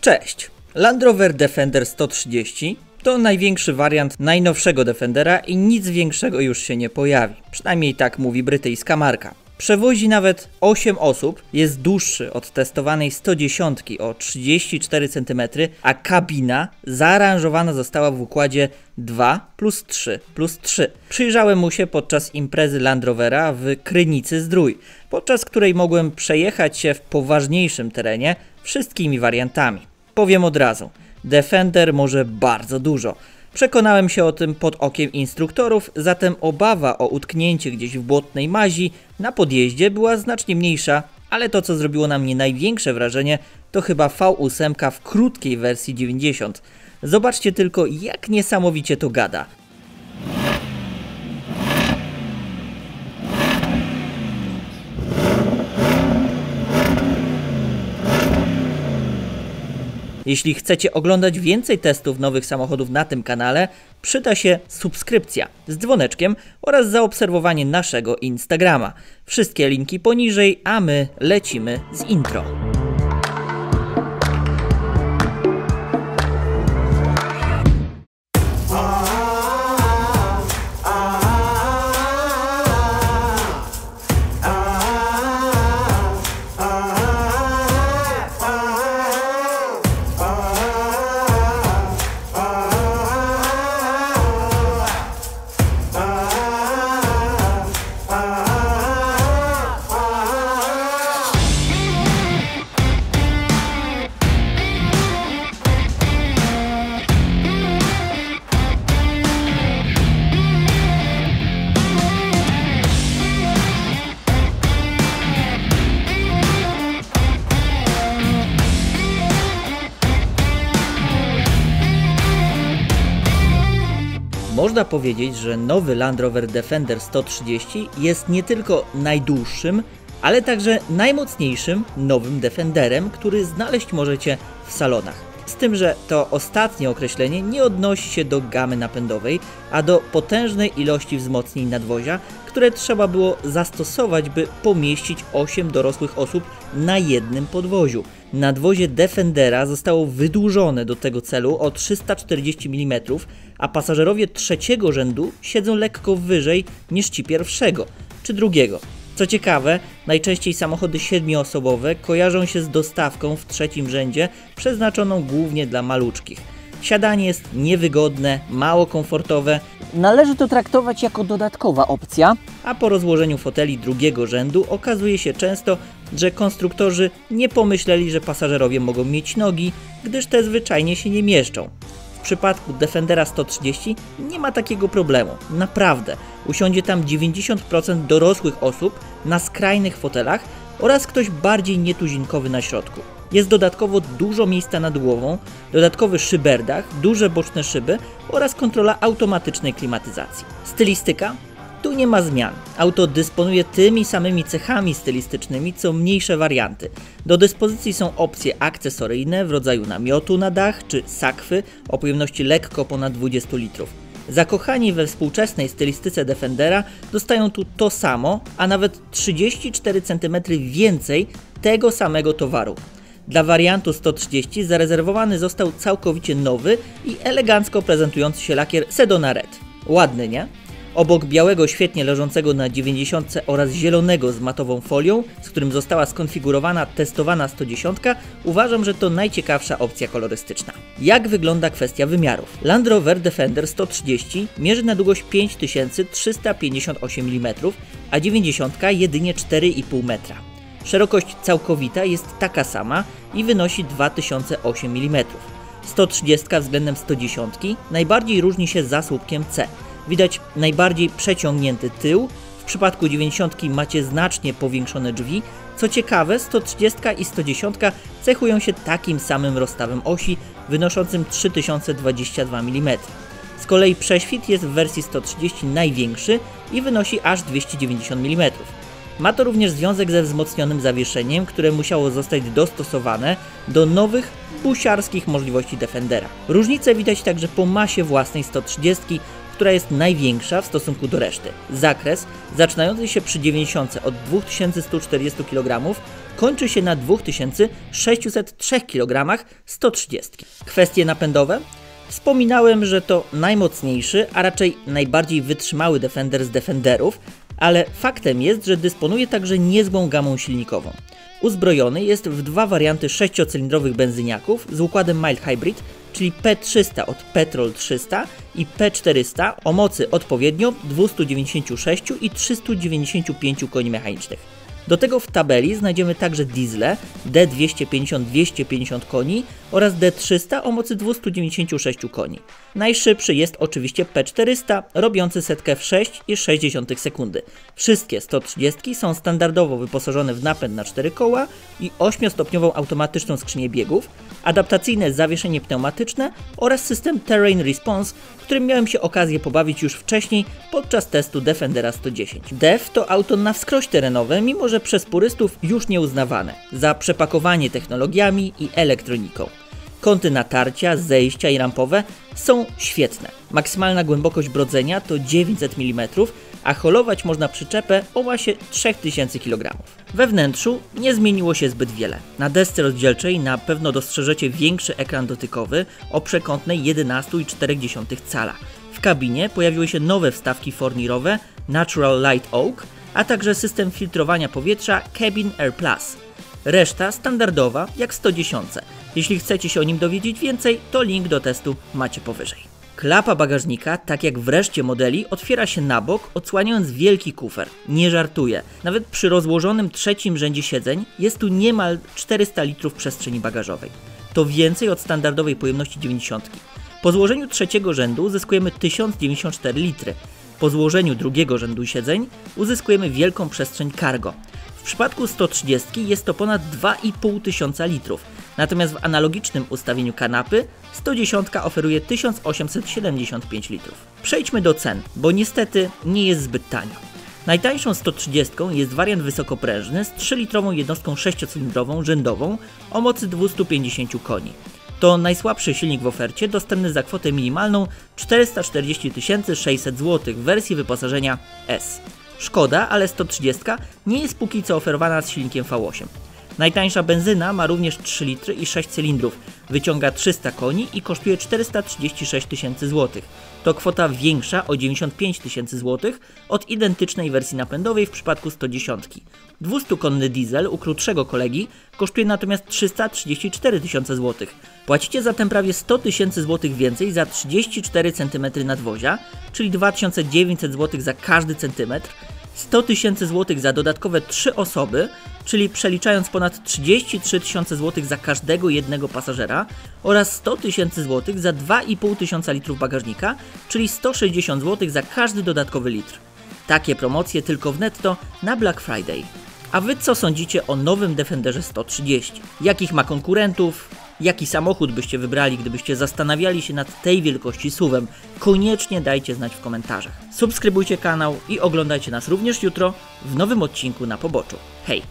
Cześć! Land Rover Defender 130 to największy wariant najnowszego Defendera i nic większego już się nie pojawi. Przynajmniej tak mówi brytyjska marka. Przewozi nawet 8 osób, jest dłuższy od testowanej 110 o 34 cm, a kabina zaaranżowana została w układzie 2 plus 3 plus 3. Przyjrzałem mu się podczas imprezy Land Rovera w Krynicy Zdrój, podczas której mogłem przejechać się w poważniejszym terenie wszystkimi wariantami. Powiem od razu, Defender może bardzo dużo. Przekonałem się o tym pod okiem instruktorów, zatem obawa o utknięcie gdzieś w błotnej mazi na podjeździe była znacznie mniejsza, ale to co zrobiło na mnie największe wrażenie to chyba V8 w krótkiej wersji 90. Zobaczcie tylko jak niesamowicie to gada. Jeśli chcecie oglądać więcej testów nowych samochodów na tym kanale, przyda się subskrypcja z dzwoneczkiem oraz zaobserwowanie naszego Instagrama. Wszystkie linki poniżej, a my lecimy z intro. Można powiedzieć, że nowy Land Rover Defender 130 jest nie tylko najdłuższym, ale także najmocniejszym nowym Defenderem, który znaleźć możecie w salonach. Z tym, że to ostatnie określenie nie odnosi się do gamy napędowej, a do potężnej ilości wzmocnień nadwozia, które trzeba było zastosować, by pomieścić 8 dorosłych osób na jednym podwoziu. Nadwozie Defendera zostało wydłużone do tego celu o 340 mm, a pasażerowie trzeciego rzędu siedzą lekko wyżej niż ci pierwszego czy drugiego. Co ciekawe, najczęściej samochody siedmioosobowe kojarzą się z dostawką w trzecim rzędzie, przeznaczoną głównie dla maluczkich. Siadanie jest niewygodne, mało komfortowe, Należy to traktować jako dodatkowa opcja. a po rozłożeniu foteli drugiego rzędu okazuje się często, że konstruktorzy nie pomyśleli, że pasażerowie mogą mieć nogi, gdyż te zwyczajnie się nie mieszczą. W przypadku Defendera 130 nie ma takiego problemu. Naprawdę. Usiądzie tam 90% dorosłych osób na skrajnych fotelach oraz ktoś bardziej nietuzinkowy na środku. Jest dodatkowo dużo miejsca nad głową, dodatkowy szyberdach, duże boczne szyby oraz kontrola automatycznej klimatyzacji. Stylistyka? Tu nie ma zmian. Auto dysponuje tymi samymi cechami stylistycznymi co mniejsze warianty. Do dyspozycji są opcje akcesoryjne w rodzaju namiotu na dach czy sakwy o pojemności lekko ponad 20 litrów. Zakochani we współczesnej stylistyce Defendera dostają tu to samo, a nawet 34 cm więcej tego samego towaru. Dla wariantu 130 zarezerwowany został całkowicie nowy i elegancko prezentujący się lakier Sedona Red. Ładny, nie? Obok białego świetnie leżącego na 90 oraz zielonego z matową folią, z którym została skonfigurowana testowana 110, uważam, że to najciekawsza opcja kolorystyczna. Jak wygląda kwestia wymiarów? Land Rover Defender 130 mierzy na długość 5358 mm, a 90 jedynie 4,5 metra. Szerokość całkowita jest taka sama i wynosi 2008 mm. 130 względem 110 najbardziej różni się zasłupkiem C. Widać najbardziej przeciągnięty tył, w przypadku 90 macie znacznie powiększone drzwi. Co ciekawe, 130 i 110 cechują się takim samym rozstawem osi, wynoszącym 3022 mm. Z kolei prześwit jest w wersji 130 największy i wynosi aż 290 mm. Ma to również związek ze wzmocnionym zawieszeniem, które musiało zostać dostosowane do nowych busiarskich możliwości Defendera. Różnice widać także po masie własnej 130, która jest największa w stosunku do reszty. Zakres, zaczynający się przy 90 od 2140 kg, kończy się na 2603 kg 130. Kwestie napędowe? Wspominałem, że to najmocniejszy, a raczej najbardziej wytrzymały Defender z Defenderów, ale faktem jest, że dysponuje także niezłą gamą silnikową. Uzbrojony jest w dwa warianty sześciocylindrowych benzyniaków z układem mild hybrid, czyli P300 od Petrol 300 i P400 o mocy odpowiednio 296 i 395 koni mechanicznych. Do tego w tabeli znajdziemy także diesle D250-250 koni oraz D300 o mocy 296 koni. Najszybszy jest oczywiście P400, robiący setkę w 6,6 sekundy. Wszystkie 130 są standardowo wyposażone w napęd na 4 koła i 8-stopniową automatyczną skrzynię biegów, adaptacyjne zawieszenie pneumatyczne oraz system Terrain Response, którym miałem się okazję pobawić już wcześniej podczas testu Defendera 110. DEF to auto na wskroś terenowe, mimo że przez purystów już nieuznawane, za przepakowanie technologiami i elektroniką. Kąty natarcia, zejścia i rampowe są świetne. Maksymalna głębokość brodzenia to 900 mm, a holować można przyczepę o masie 3000 kg. We wnętrzu nie zmieniło się zbyt wiele. Na desce rozdzielczej na pewno dostrzeżecie większy ekran dotykowy o przekątnej 11,4 cala. W kabinie pojawiły się nowe wstawki fornirowe Natural Light Oak, a także system filtrowania powietrza Cabin Air Plus. Reszta standardowa jak 110. Jeśli chcecie się o nim dowiedzieć więcej, to link do testu macie powyżej. Klapa bagażnika, tak jak w reszcie modeli, otwiera się na bok, odsłaniając wielki kufer. Nie żartuję. Nawet przy rozłożonym trzecim rzędzie siedzeń jest tu niemal 400 litrów przestrzeni bagażowej. To więcej od standardowej pojemności 90. Po złożeniu trzeciego rzędu uzyskujemy 1094 litry. Po złożeniu drugiego rzędu siedzeń uzyskujemy wielką przestrzeń cargo. W przypadku 130 jest to ponad 2,5 tysiąca litrów, natomiast w analogicznym ustawieniu kanapy 110 oferuje 1875 litrów. Przejdźmy do cen, bo niestety nie jest zbyt tanio. Najtańszą 130 jest wariant wysokoprężny z 3-litrową jednostką sześciocylindrową rzędową o mocy 250 koni. To najsłabszy silnik w ofercie, dostępny za kwotę minimalną 440 600 zł w wersji wyposażenia S. Szkoda, ale 130 nie jest póki co oferowana z silnikiem V8. Najtańsza benzyna ma również 3 litry i 6 cylindrów, wyciąga 300 koni i kosztuje 436 tysięcy złotych. To kwota większa o 95 tysięcy złotych od identycznej wersji napędowej w przypadku 110. 200-konny diesel u krótszego kolegi kosztuje natomiast 334 tysiące złotych. Płacicie zatem prawie 100 tysięcy złotych więcej za 34 cm nadwozia, czyli 2900 zł za każdy centymetr, 100 tysięcy złotych za dodatkowe 3 osoby, czyli przeliczając ponad 33 tysiące złotych za każdego jednego pasażera oraz 100 tysięcy złotych za 2,5 tysiąca litrów bagażnika, czyli 160 złotych za każdy dodatkowy litr. Takie promocje tylko w netto na Black Friday. A wy co sądzicie o nowym Defenderze 130? Jakich ma konkurentów? Jaki samochód byście wybrali, gdybyście zastanawiali się nad tej wielkości suwem? Koniecznie dajcie znać w komentarzach. Subskrybujcie kanał i oglądajcie nas również jutro w nowym odcinku na poboczu. Hej!